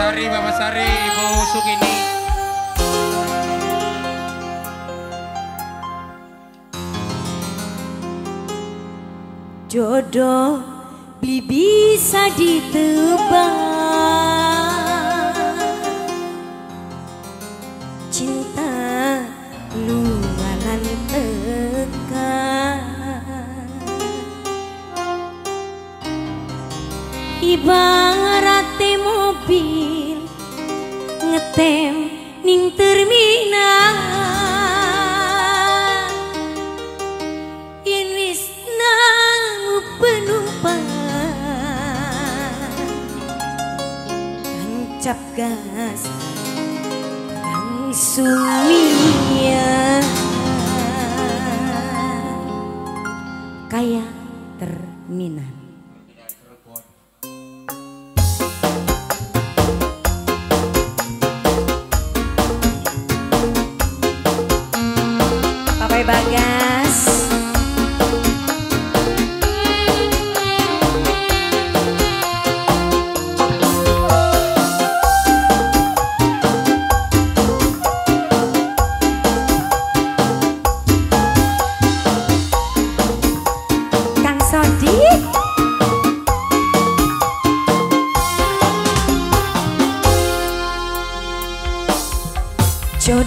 Sari, Bapak Sari, Ibu Sukini. Jodoh bibi bisa ditebak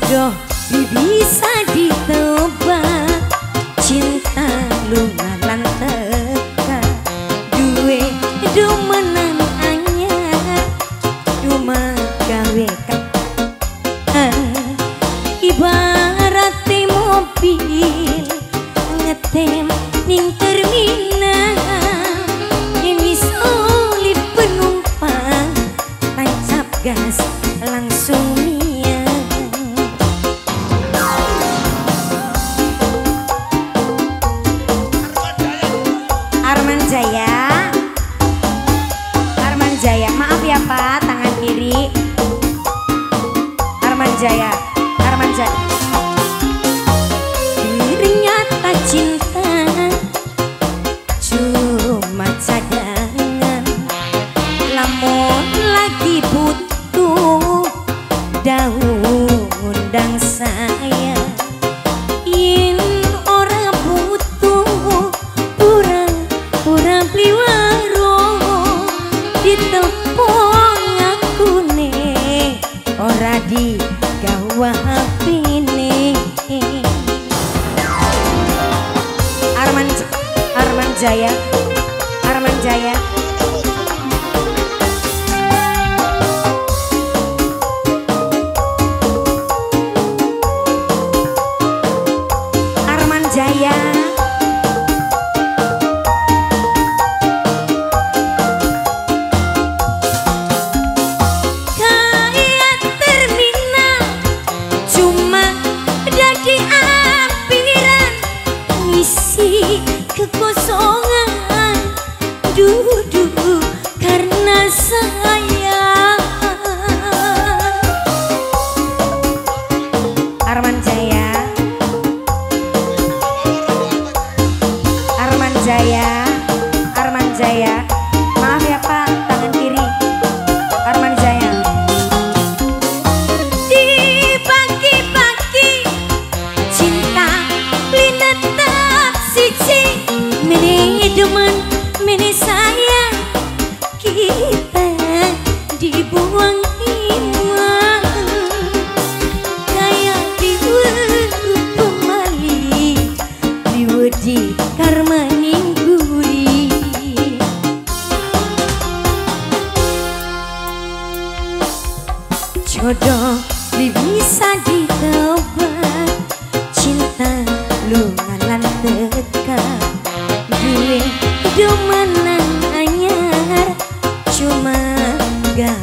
jodoh bisa mengguri Jodoh bisa ditebak Cinta lu ngalan tekak Gue demenan anyar Cuma gak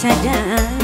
cuma